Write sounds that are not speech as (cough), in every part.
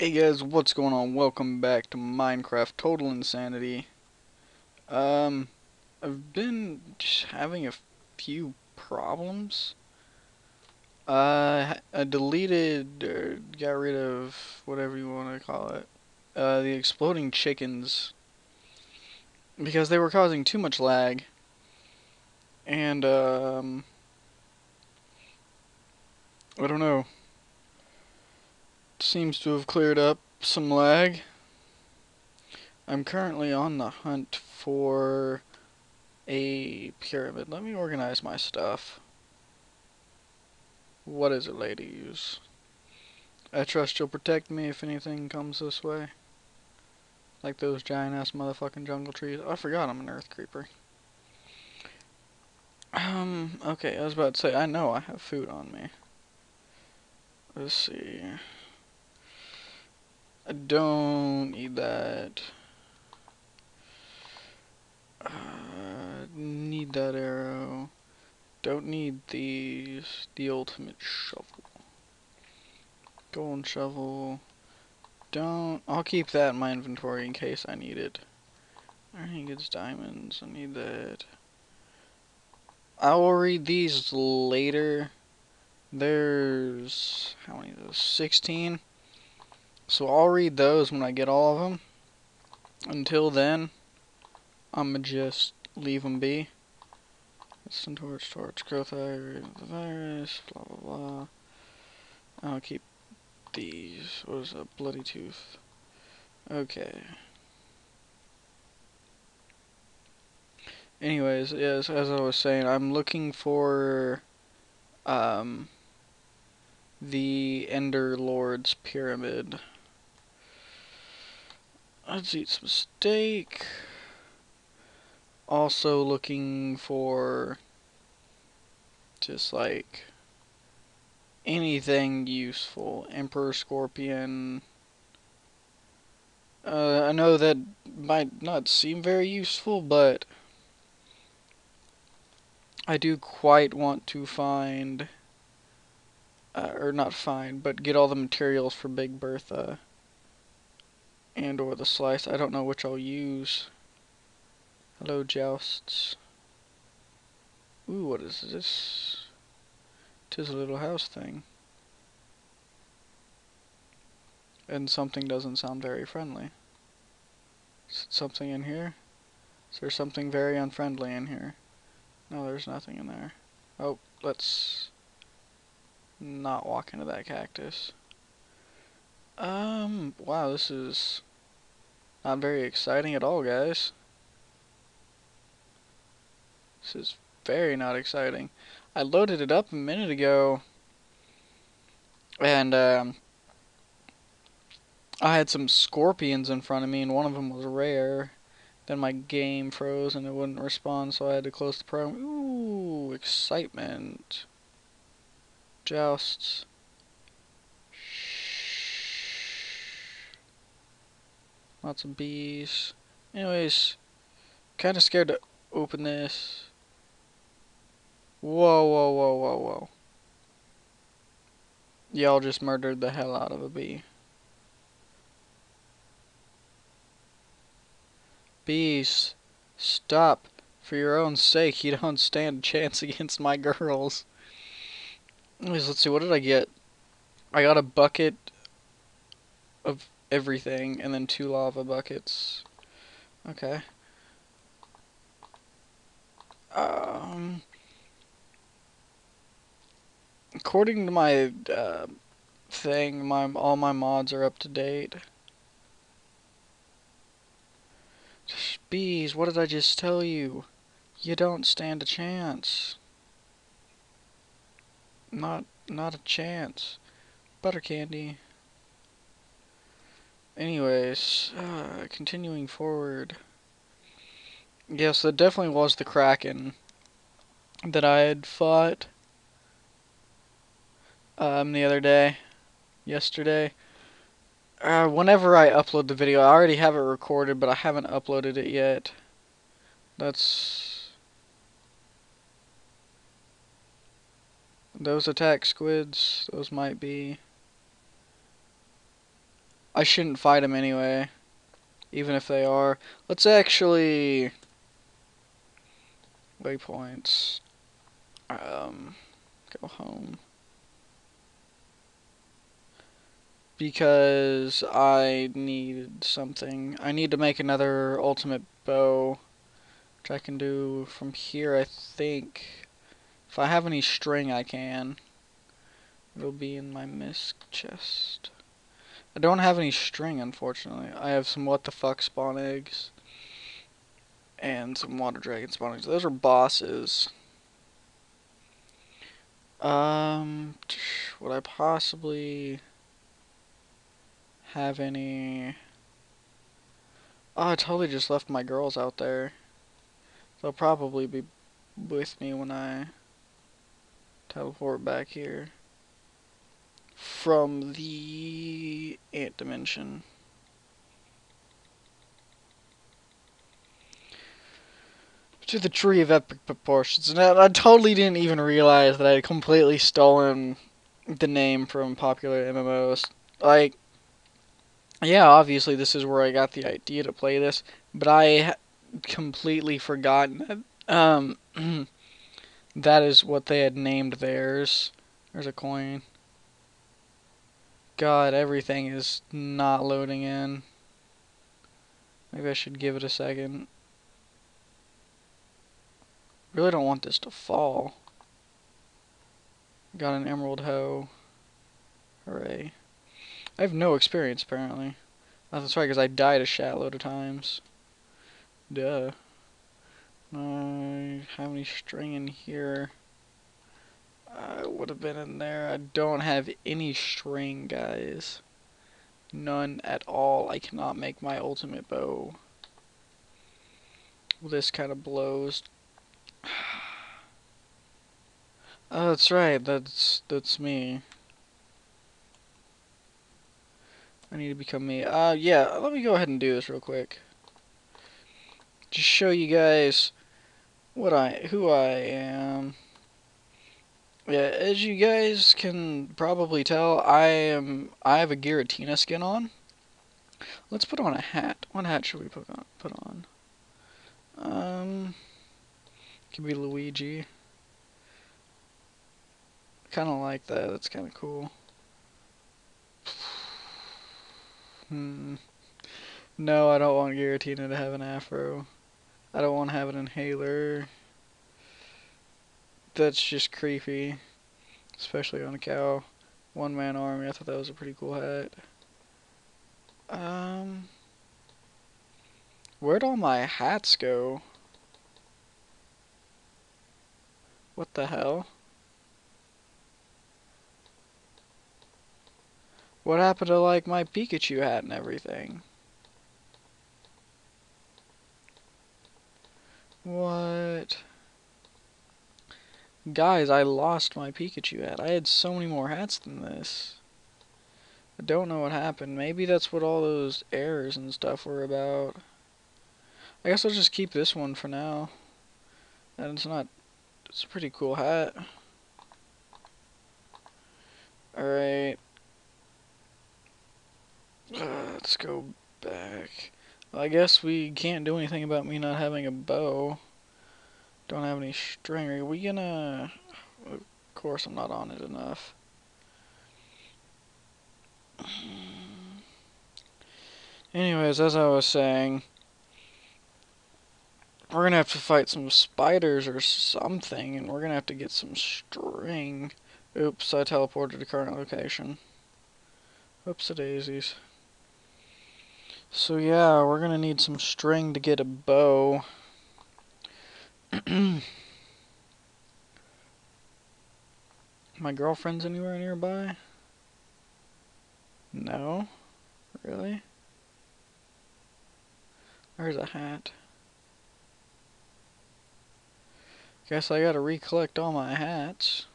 Hey guys, what's going on? Welcome back to Minecraft Total Insanity. Um, I've been having a few problems. Uh, I deleted or got rid of whatever you want to call it. Uh, the exploding chickens because they were causing too much lag. And um, I don't know seems to have cleared up some lag. I'm currently on the hunt for a pyramid. Let me organize my stuff. What is it, ladies? I trust you'll protect me if anything comes this way. Like those giant ass motherfucking jungle trees. Oh, I forgot I'm an earth creeper. Um, okay, I was about to say, I know I have food on me. Let's see. I don't need that. Uh, need that arrow. Don't need these. The ultimate shovel. Golden shovel. Don't. I'll keep that in my inventory in case I need it. Iron gets diamonds. I need that. I will read these later. There's how many? Those 16. So I'll read those when I get all of them. Until then, I'm going to just leave them be. Listen torch, torch, growth virus, blah blah blah. I'll keep these. What is a bloody tooth? Okay. Anyways, yes, as I was saying, I'm looking for um, the Ender Lord's Pyramid. Let's eat some steak. Also looking for just like anything useful. Emperor Scorpion. Uh, I know that might not seem very useful, but I do quite want to find, uh, or not find, but get all the materials for Big Bertha and or the slice. I don't know which I'll use. Hello, jousts. Ooh, what is this? Tis a little house thing. And something doesn't sound very friendly. Is something in here? Is there something very unfriendly in here? No, there's nothing in there. Oh, let's not walk into that cactus. Um, wow, this is not very exciting at all, guys. This is very not exciting. I loaded it up a minute ago, and um, I had some scorpions in front of me, and one of them was rare. Then my game froze and it wouldn't respond, so I had to close the program. Ooh, excitement. Jousts. Lots of bees. Anyways, kind of scared to open this. Whoa, whoa, whoa, whoa, whoa. Y'all just murdered the hell out of a bee. Bees, stop. For your own sake, you don't stand a chance (laughs) against my girls. Anyways, let's see, what did I get? I got a bucket of everything, and then two lava buckets. Okay. Um, according to my uh, thing, my all my mods are up to date. Bees, what did I just tell you? You don't stand a chance. Not, not a chance. Butter candy. Anyways, uh, continuing forward. Yes, that definitely was the Kraken that I had fought um, the other day, yesterday. Uh, whenever I upload the video, I already have it recorded, but I haven't uploaded it yet. That's... Those attack squids, those might be... I shouldn't fight them anyway. Even if they are. Let's actually... Waypoints. Um, go home. Because I need something. I need to make another ultimate bow. Which I can do from here, I think. If I have any string, I can. It'll be in my misc chest. I don't have any string, unfortunately. I have some what the fuck spawn eggs. And some water dragon spawn eggs. Those are bosses. Um, would I possibly have any... Oh, I totally just left my girls out there. They'll probably be with me when I teleport back here from the ant dimension. To the tree of epic proportions. And I, I totally didn't even realize that I had completely stolen the name from PopularMMOs. Like, yeah, obviously this is where I got the idea to play this, but I completely forgotten that, um, (clears throat) that is what they had named theirs. There's a coin. God, everything is not loading in. Maybe I should give it a second. Really don't want this to fall. Got an emerald hoe. Hooray. I have no experience, apparently. That's right, because I died a shat load of times. Duh. I have any string in here? I would have been in there. I don't have any string, guys. None at all. I cannot make my ultimate bow. This kind of blows. (sighs) Oh, that's right. That's that's me. I need to become me. Uh, yeah. Let me go ahead and do this real quick. Just show you guys what I who I am. Yeah, as you guys can probably tell, I am I have a Giratina skin on. Let's put on a hat. What hat should we put on? Put on. Um, could be Luigi. Kind of like that. That's kind of cool. Hmm. No, I don't want Giratina to have an afro. I don't want to have an inhaler that's just creepy. Especially on a cow. One man army, I thought that was a pretty cool hat. Um Where'd all my hats go? What the hell? What happened to like my Pikachu hat and everything? What? Guys, I lost my Pikachu hat. I had so many more hats than this. I don't know what happened. Maybe that's what all those errors and stuff were about. I guess I'll just keep this one for now. And it's not... It's a pretty cool hat. Alright. Uh, let's go back. Well, I guess we can't do anything about me not having a bow. Don't have any string. Are we gonna... Of course I'm not on it enough. Anyways, as I was saying, we're gonna have to fight some spiders or something, and we're gonna have to get some string. Oops, I teleported to current location. Oops, the daisies. So yeah, we're gonna need some string to get a bow. (clears throat) My girlfriend's anywhere nearby? No? Really? There's a hat. Guess I gotta recollect all my hats.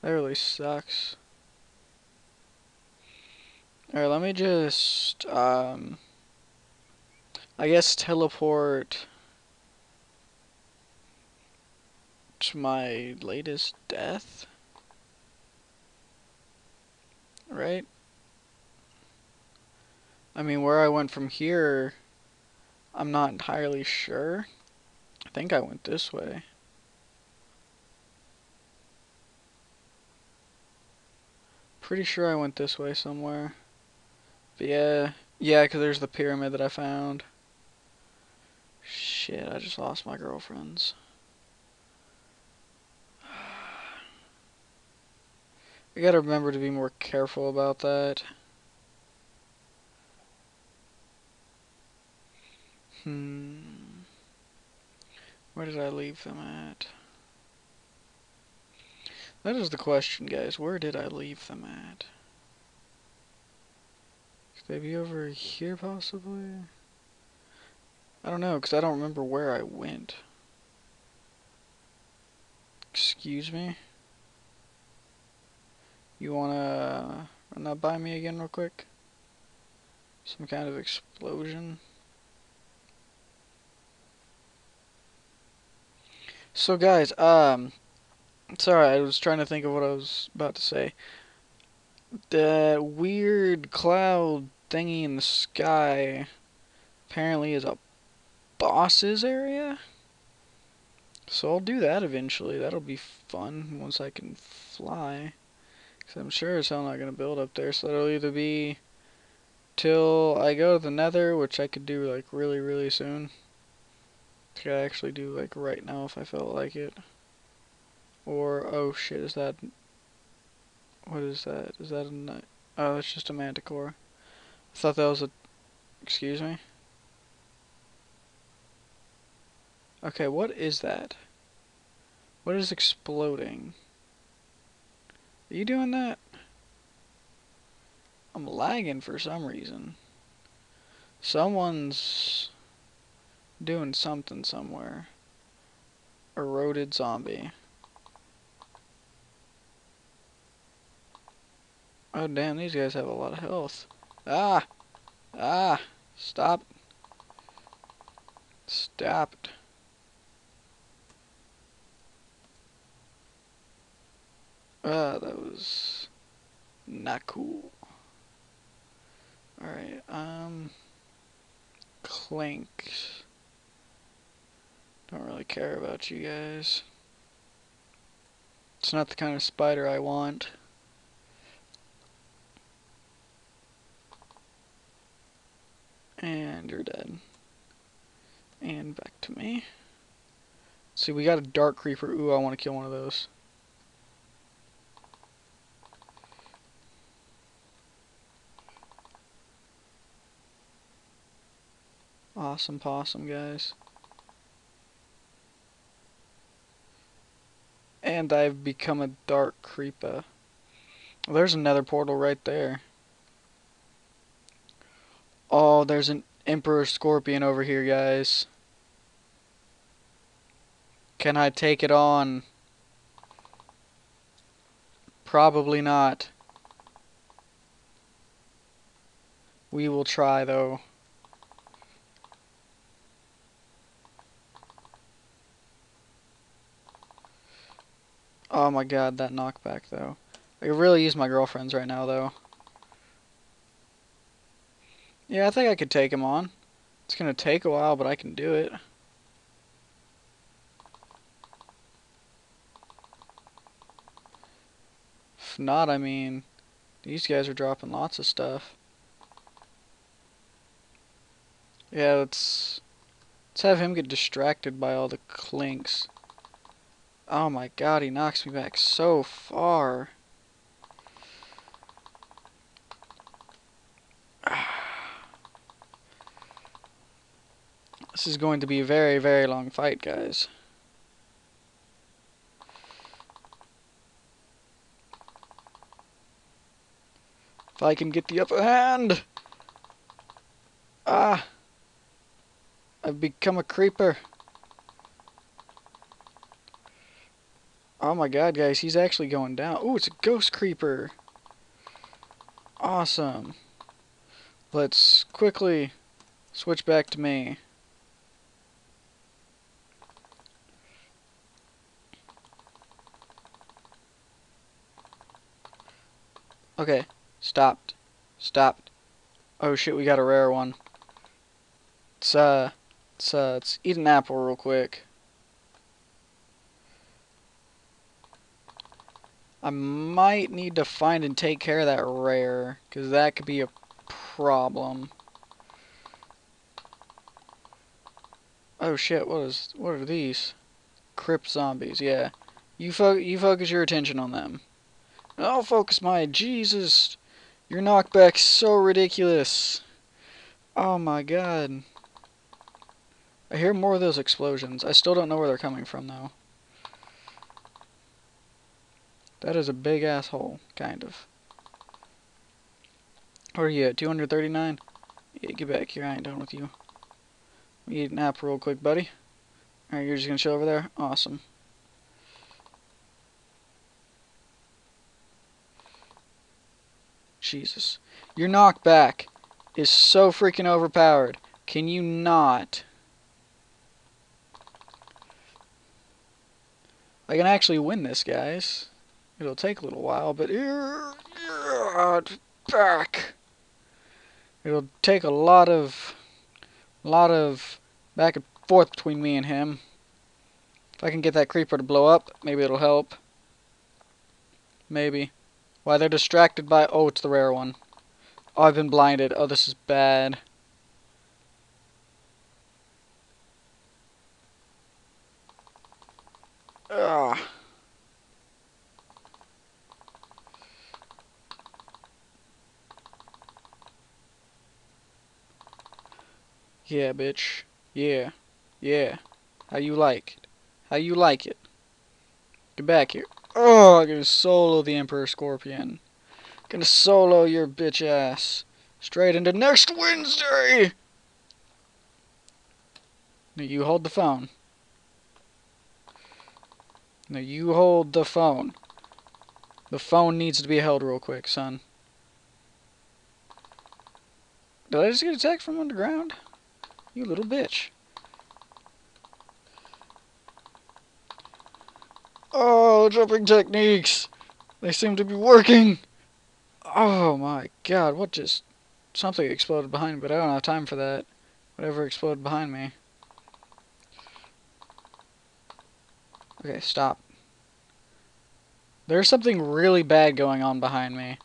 That really sucks. Alright, let me just, um... I guess teleport to my latest death. Right? I mean, where I went from here, I'm not entirely sure. I think I went this way. Pretty sure I went this way somewhere. But yeah, yeah, because there's the pyramid that I found. Shit, I just lost my girlfriends. (sighs) I gotta remember to be more careful about that. Hmm. Where did I leave them at? That is the question, guys. Where did I leave them at? Could they be over here, possibly? I don't know, because I don't remember where I went. Excuse me? You wanna run that by me again real quick? Some kind of explosion? So guys, um, sorry, I was trying to think of what I was about to say. That weird cloud thingy in the sky apparently is a boss's area. So I'll do that eventually. That'll be fun once I can fly. Because I'm sure as hell not going to build up there. So that'll either be till I go to the nether, which I could do like really, really soon. Could I actually do like right now if I felt like it. Or, oh shit, is that... What is that? Is that a... Oh, it's just a manticore. I thought that was a... Excuse me? Okay, what is that? What is exploding? Are you doing that? I'm lagging for some reason. Someone's doing something somewhere. Eroded zombie. Oh damn, these guys have a lot of health. Ah! Ah! Stop. Stop. Ah, that was not cool. Alright, um... Clink. Don't really care about you guys. It's not the kind of spider I want. And you're dead. And back to me. See, we got a dark creeper. Ooh, I want to kill one of those. Awesome possum, guys. And I've become a dark creeper. Well, there's another portal right there. Oh, there's an Emperor Scorpion over here, guys. Can I take it on? Probably not. We will try, though. Oh my god, that knockback, though. I could really use my girlfriends right now, though. Yeah, I think I could take him on. It's gonna take a while, but I can do it. If not, I mean, these guys are dropping lots of stuff. Yeah, let's, let's have him get distracted by all the clinks. Oh my god, he knocks me back so far. (sighs) This is going to be a very, very long fight, guys. If I can get the upper hand! Ah! I've become a creeper. Oh my god, guys, he's actually going down. Oh, it's a ghost creeper. Awesome. Let's quickly switch back to me. Okay, Stopped. Stopped. Oh shit, we got a rare one. Let's, uh, let's, uh, let's eat an apple real quick. I might need to find and take care of that rare, because that could be a problem. Oh shit, what is, what are these? Crypt zombies, yeah. You fo you focus your attention on them. I'll focus my Jesus. Your knockback's so ridiculous. Oh my god. I hear more of those explosions. I still don't know where they're coming from though. That is a big asshole, kind of. Where are you at? 239? Yeah, get back here. I ain't done with you. Need an apple real quick, buddy. Alright, you're just gonna chill over there? Awesome. Jesus. Your knockback is so freaking overpowered. Can you not? I can actually win this, guys. It'll take a little while, but back. It'll take a lot of, a lot of back and forth between me and him. If I can get that creeper to blow up, maybe it'll help. Maybe. Why, they're distracted by... Oh, it's the rare one. Oh, I've been blinded. Oh, this is bad. Ugh. Yeah, bitch. Yeah. Yeah. How you like it? How you like it? Get back here. Oh, I'm gonna solo the Emperor Scorpion. Gonna solo your bitch ass. Straight into next Wednesday! Now you hold the phone. Now you hold the phone. The phone needs to be held real quick, son. Did I just get attacked from underground? You little bitch. Oh, jumping techniques! They seem to be working! Oh my god, what just... Something exploded behind me, but I don't have time for that. Whatever exploded behind me. Okay, stop. There's something really bad going on behind me.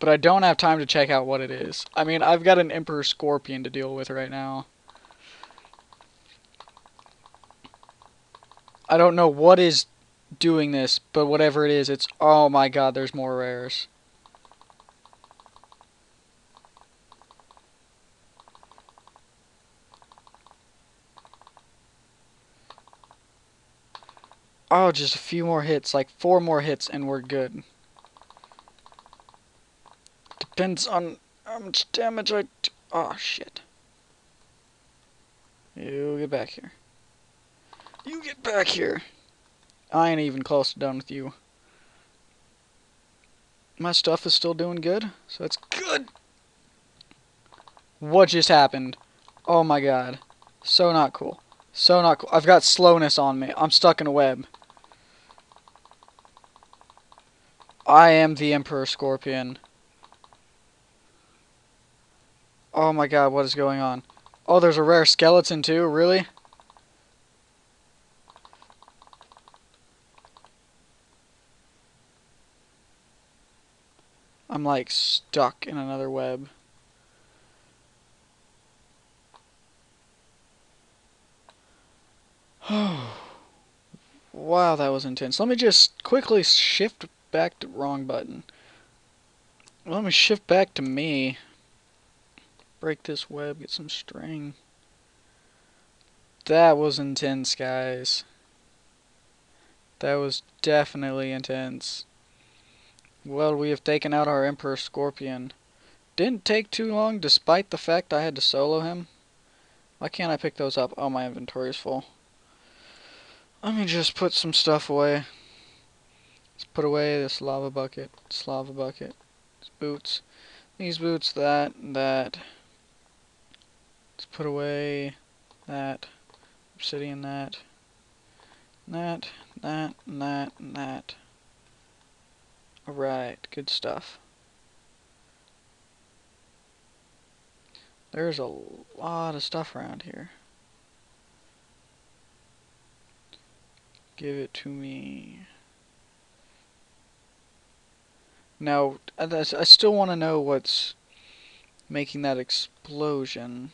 But I don't have time to check out what it is. I mean, I've got an Emperor Scorpion to deal with right now. I don't know what is doing this, but whatever it is, it's... Oh my god, there's more rares. Oh, just a few more hits, like four more hits and we're good. Depends on how much damage I do. Oh, shit. You get back here. You get back here. I ain't even close to done with you. My stuff is still doing good, so that's good. What just happened? Oh my god. So not cool. So not cool. I've got slowness on me. I'm stuck in a web. I am the Emperor Scorpion. Oh my god, what is going on? Oh, there's a rare skeleton too? Really? I'm like stuck in another web. (sighs) wow, that was intense. Let me just quickly shift back to wrong button. Let me shift back to me. Break this web, get some string. That was intense, guys. That was definitely intense. Well, we have taken out our Emperor Scorpion. Didn't take too long, despite the fact I had to solo him. Why can't I pick those up? Oh, my inventory is full. Let me just put some stuff away. Let's put away this lava bucket, this lava bucket, these boots, these boots, that, that. Let's put away that, obsidian, that, that, that, that, that. Right, good stuff. There's a lot of stuff around here. Give it to me. Now, I still want to know what's making that explosion.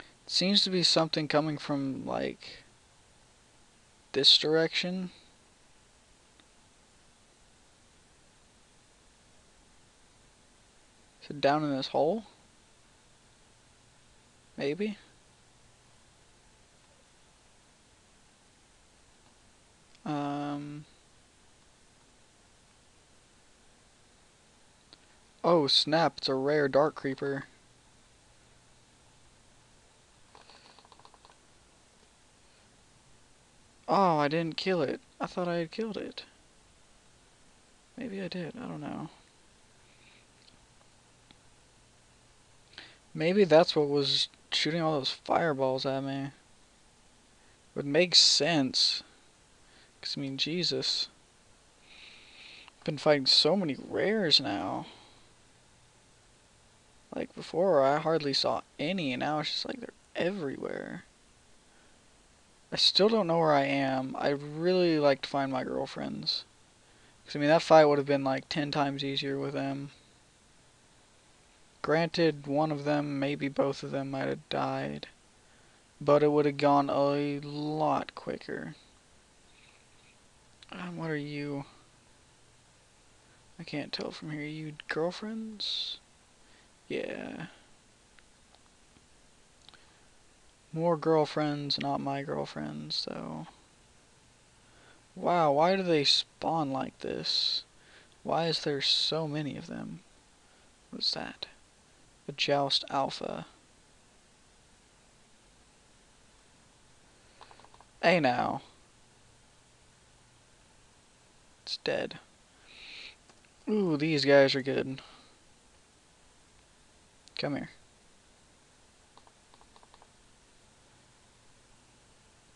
It seems to be something coming from, like, this direction. It down in this hole? Maybe? Um... Oh snap, it's a rare dark creeper. Oh, I didn't kill it. I thought I had killed it. Maybe I did, I don't know. Maybe that's what was shooting all those fireballs at me. Would make sense. Because, I mean, Jesus. Been fighting so many rares now. Like, before, I hardly saw any, and now it's just like they're everywhere. I still don't know where I am. I really like to find my girlfriends. Because, I mean, that fight would have been like 10 times easier with them. Granted, one of them, maybe both of them might have died. But it would have gone a lot quicker. Um, what are you? I can't tell from here. You girlfriends? Yeah. More girlfriends, not my girlfriends, though. Wow, why do they spawn like this? Why is there so many of them? What's that? Joust Alpha. Hey now. It's dead. Ooh, these guys are good. Come here.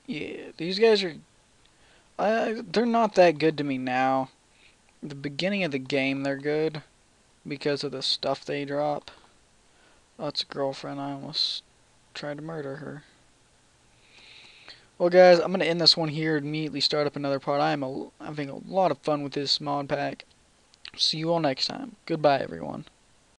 Yeah, these guys are... Uh, they're not that good to me now. The beginning of the game they're good because of the stuff they drop. It's a girlfriend. I almost tried to murder her. Well, guys, I'm going to end this one here and immediately start up another part. I am a, having a lot of fun with this mod pack. See you all next time. Goodbye, everyone.